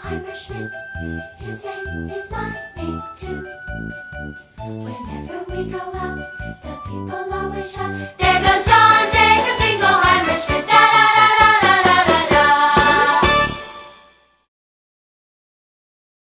Heinrich Schmidt. His name is my name too. Whenever we go out, the people always shout.